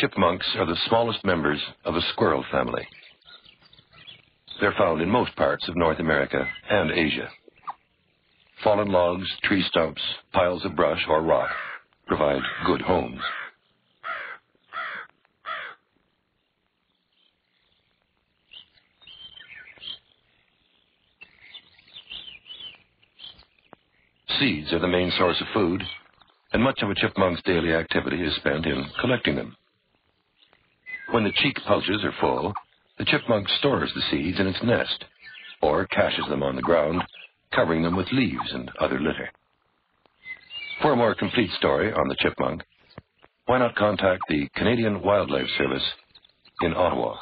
chipmunks are the smallest members of a squirrel family. They're found in most parts of North America and Asia. Fallen logs, tree stumps, piles of brush or rock provide good homes. Seeds are the main source of food, and much of a chipmunk's daily activity is spent in collecting them. When the cheek pouches are full, the chipmunk stores the seeds in its nest, or caches them on the ground, covering them with leaves and other litter. For a more complete story on the chipmunk, why not contact the Canadian Wildlife Service in Ottawa?